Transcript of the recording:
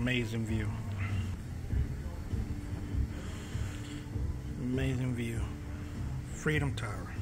Amazing view. Amazing view. Freedom Tower.